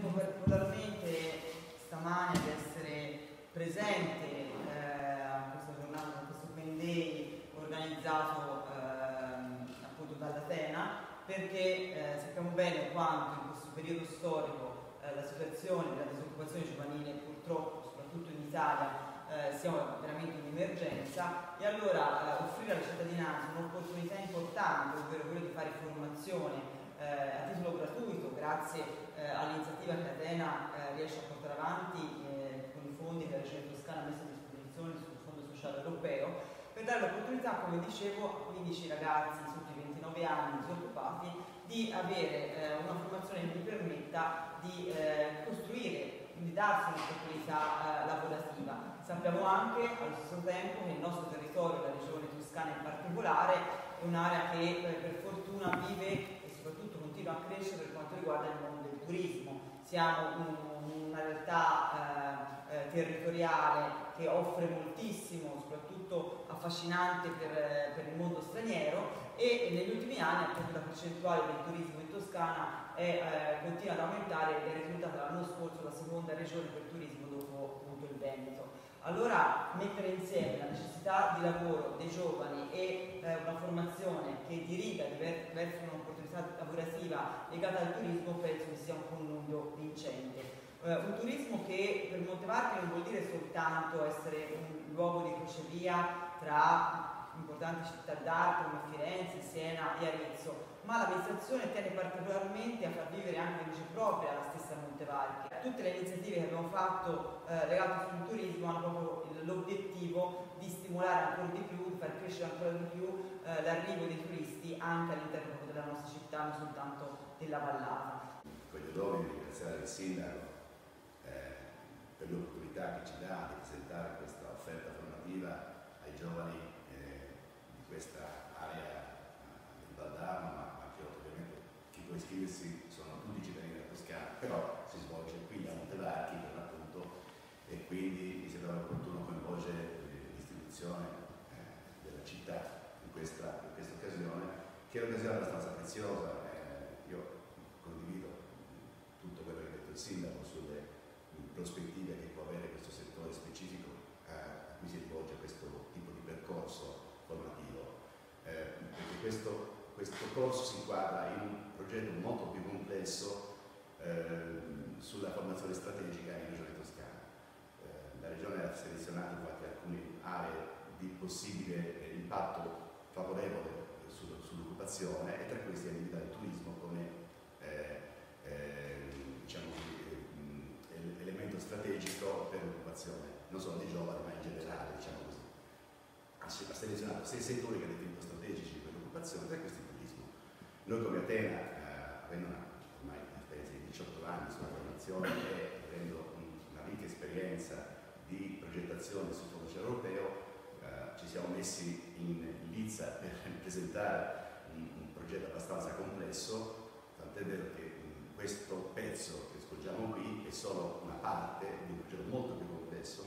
Tengo particolarmente stamani ad essere presente eh, a questa giornata, a questo Open Day organizzato eh, appunto dall'Atena perché eh, sappiamo bene quanto in questo periodo storico eh, la situazione della disoccupazione giovanile purtroppo soprattutto in Italia eh, siamo veramente in emergenza e allora eh, offrire alla cittadinanza un'opportunità importante, ovvero quello di fare formazione a titolo gratuito grazie eh, all'iniziativa che Atena eh, riesce a portare avanti eh, con i fondi che la Regione Toscana ha messo a disposizione sul Fondo Sociale Europeo per dare l'opportunità, come dicevo, a 15 ragazzi sotto i 29 anni disoccupati di avere una formazione che gli permetta di costruire, di darsi un'opportunità lavorativa. Sappiamo anche allo stesso tempo che il nostro territorio, la regione toscana in particolare, è un'area che per fortuna vive soprattutto continua a crescere per quanto riguarda il mondo del turismo. Siamo un, una realtà eh, eh, territoriale che offre moltissimo, soprattutto affascinante per, per, il mondo straniero e negli ultimi anni appunto la percentuale del turismo in Toscana è, eh, continua ad aumentare ed è risultata l'anno scorso la seconda regione per turismo dopo appunto il Veneto. Allora mettere insieme la necessità di lavoro dei giovani e eh, una formazione che diriga verso un'opportunità lavorativa legata al turismo penso che sia un connubio vincente. Eh, un turismo che per Montevarchi non vuol dire soltanto essere un luogo di crocevia tra importanti città d'arte come Firenze, Siena e Arezzo, ma l'amministrazione tiene particolarmente a far vivere anche in propria la stessa Montevarchi. Tutte le iniziative che abbiamo fatto eh, legate sul turismo hanno proprio l'obiettivo di stimolare ancora di più, di far crescere ancora di più eh, l'arrivo dei turisti anche all'interno della nostra città, non soltanto della Vallata. Voglio d'oro ringraziare il Sindaco eh, per l'opportunità che ci dà di presentare questa offerta formativa ai giovani questa area del Valdarno, ma anche ovviamente iscriversi sono tutti cittadini della Toscana, però si svolge qui a Montevarchi per l'appunto e quindi mi sembra opportuno coinvolgere l'istituzione eh, della città in questa, in questa, occasione, che è un'occasione abbastanza preziosa. Eh, io condivido tutto quello che ha detto il sindaco sulle prospettive che può avere questo settore specifico eh, a cui si rivolge questo tipo di percorso formativo, eh, perché questo, corso si inquadra in un progetto molto più complesso eh, sulla formazione strategica in Regione Toscana. Eh, la Regione ha selezionato infatti alcune aree di possibile impatto favorevole sull'occupazione e tra questi ha individuato il turismo come eh, eh, diciamo, elemento strategico per l'occupazione non solo dei giovani ma in generale diciamo così ha selezionato sei settori che ha definito strategici per l'occupazione, tra questi. Noi come Atena, eh, avendo una, ormai un'esperienza di 18 anni sulla formazione e avendo una ricca esperienza di progettazione sul fondo europeo, eh, ci siamo messi in, lizza per presentare un, un, progetto abbastanza complesso, tant'è vero che mh, questo pezzo che svolgiamo qui è solo una parte di un progetto molto più complesso